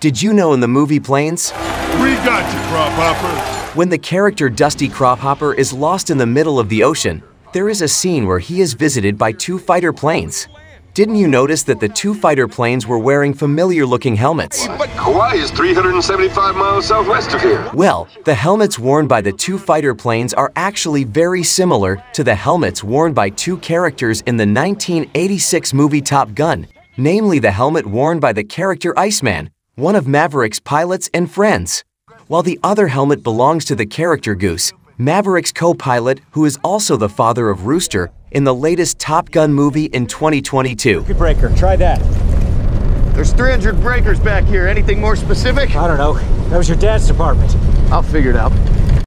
Did you know in the movie Planes? We got you, Crophopper. When the character Dusty Crophopper is lost in the middle of the ocean, there is a scene where he is visited by two fighter planes. Didn't you notice that the two fighter planes were wearing familiar looking helmets? But Hawaii is 375 miles southwest of here. Well, the helmets worn by the two fighter planes are actually very similar to the helmets worn by two characters in the 1986 movie Top Gun, namely the helmet worn by the character Iceman, one of Maverick's pilots and friends, while the other helmet belongs to the character Goose, Maverick's co-pilot who is also the father of Rooster in the latest Top Gun movie in 2022. breaker. Try that. There's 300 breakers back here. Anything more specific? I don't know. That was your dad's department. I'll figure it out.